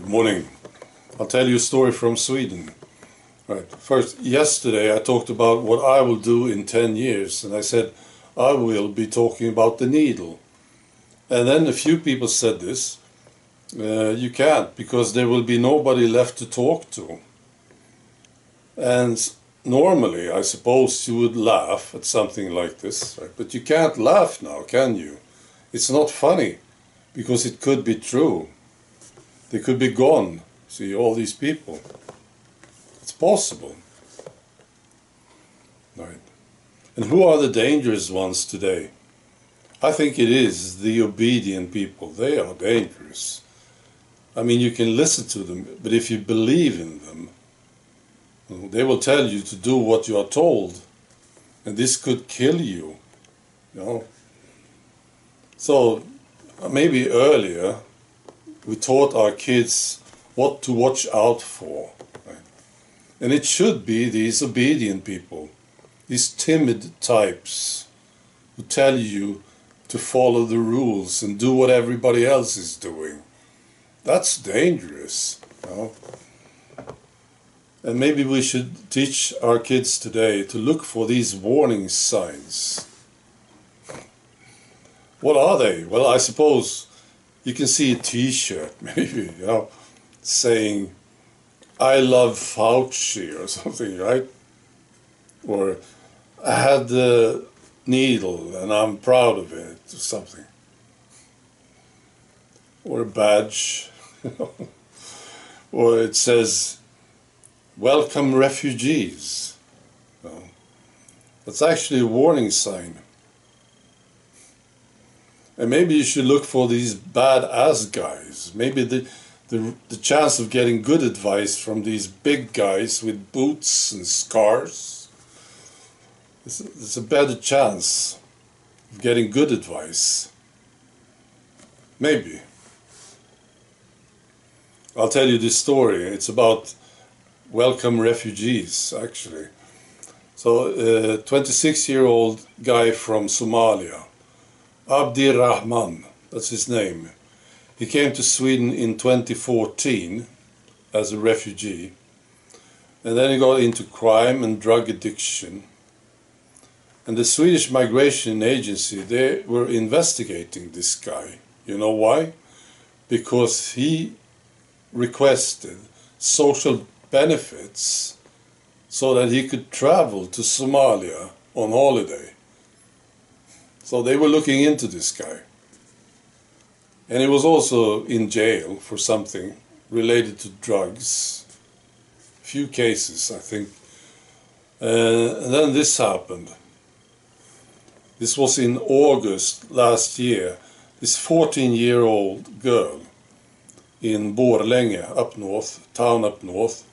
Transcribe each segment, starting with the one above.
Good morning. I'll tell you a story from Sweden. Right. First, yesterday I talked about what I will do in 10 years, and I said I will be talking about the needle. And then a few people said this. Uh, you can't, because there will be nobody left to talk to. And normally, I suppose you would laugh at something like this, right? but you can't laugh now, can you? It's not funny, because it could be true. They could be gone. See, all these people. It's possible. Right. And who are the dangerous ones today? I think it is the obedient people. They are dangerous. I mean, you can listen to them, but if you believe in them, they will tell you to do what you are told, and this could kill you. You know. So maybe earlier we taught our kids what to watch out for. Right? And it should be these obedient people, these timid types who tell you to follow the rules and do what everybody else is doing. That's dangerous. You know? And maybe we should teach our kids today to look for these warning signs. What are they? Well, I suppose you can see a T-shirt, maybe, you know, saying, I love Fauci or something, right? Or I had the needle and I'm proud of it or something. Or a badge. or it says, welcome refugees. That's actually a warning sign. And maybe you should look for these badass guys. Maybe the, the, the chance of getting good advice from these big guys with boots and scars. There's a better chance of getting good advice. Maybe. I'll tell you this story. It's about welcome refugees, actually. So, uh, a 26 year old guy from Somalia Abdi Rahman, that's his name. He came to Sweden in 2014 as a refugee. And then he got into crime and drug addiction. And the Swedish Migration Agency, they were investigating this guy. You know why? Because he requested social benefits so that he could travel to Somalia on holiday. So they were looking into this guy. And he was also in jail for something related to drugs. Few cases, I think. Uh, and then this happened. This was in August last year. This 14 year old girl in Borlänge, up north, town up north,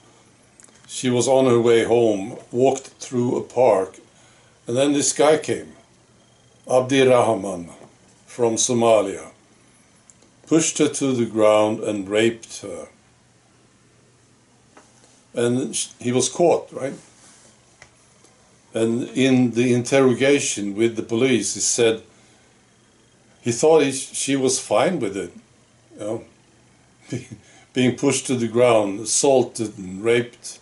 she was on her way home, walked through a park, and then this guy came Abdi Rahman from Somalia pushed her to the ground and raped her. And he was caught, right? And in the interrogation with the police, he said he thought he, she was fine with it, you know, being pushed to the ground, assaulted and raped.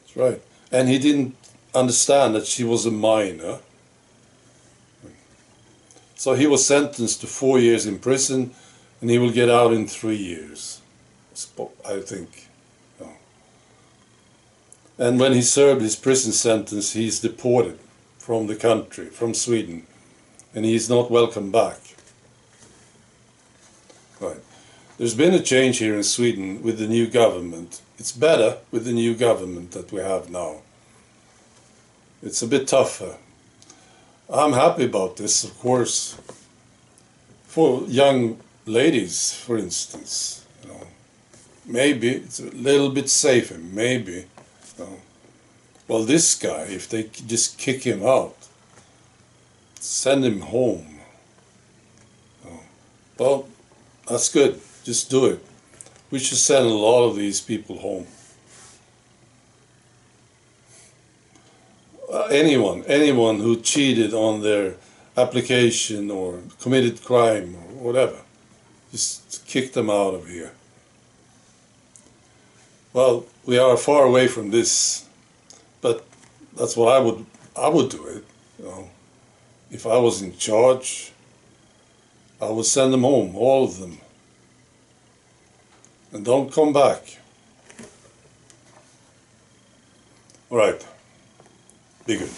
That's right. And he didn't understand that she was a minor so he was sentenced to four years in prison and he will get out in three years, I think. Oh. And when he served his prison sentence, he's deported from the country, from Sweden, and he's not welcome back. Right. There's been a change here in Sweden with the new government. It's better with the new government that we have now. It's a bit tougher I'm happy about this, of course. For young ladies, for instance, you know, maybe it's a little bit safer, maybe. You know. Well, this guy, if they just kick him out, send him home. You know. Well, that's good. Just do it. We should send a lot of these people home. Anyone, anyone who cheated on their application or committed crime or whatever. Just kick them out of here. Well, we are far away from this, but that's what I would I would do it. You know, if I was in charge, I would send them home, all of them, and don't come back. All right, be good.